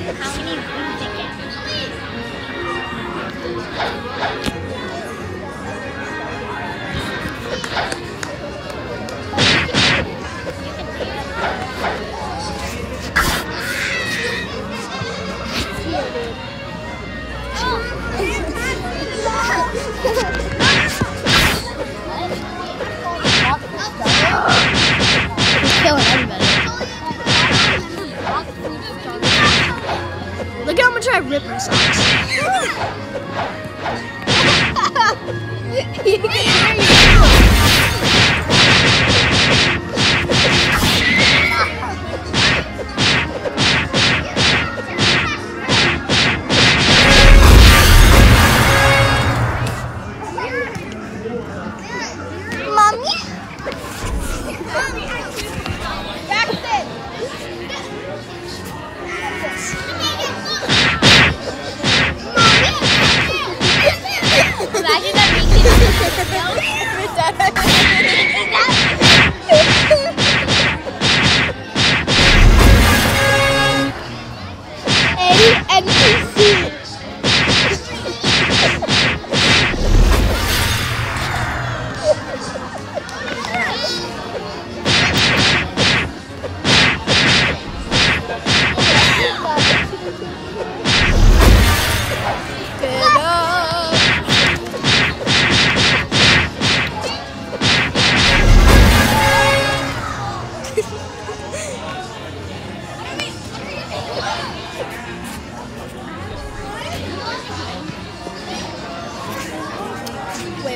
how many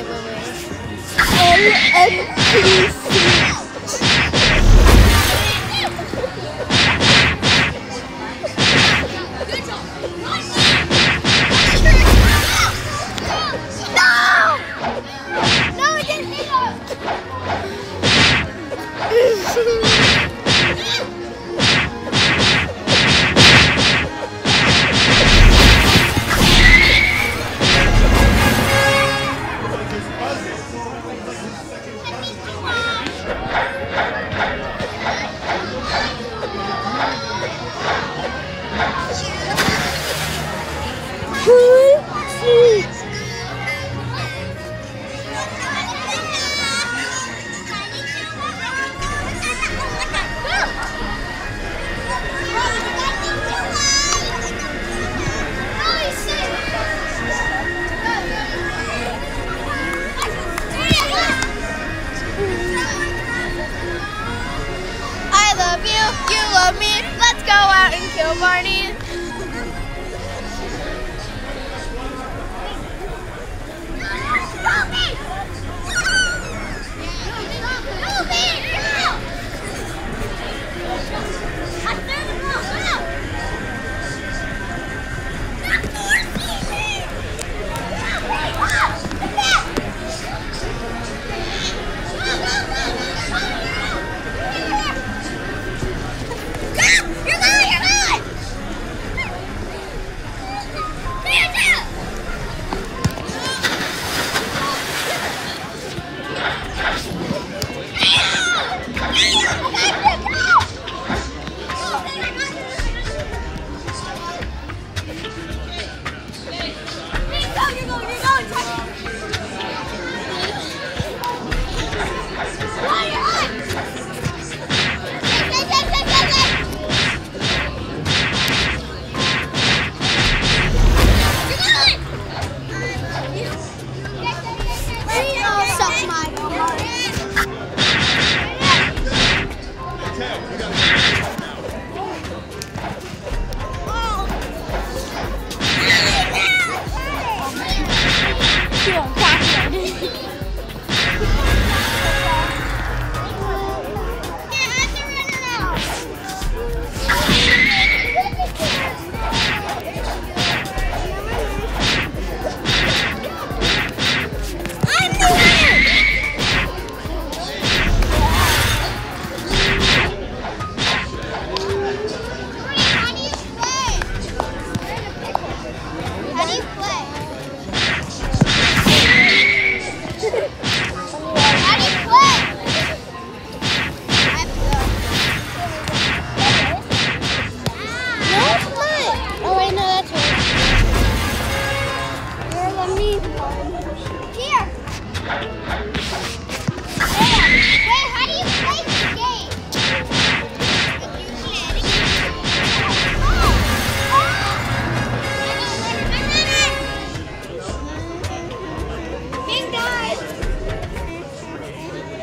wait, wait. go out and kill Barney?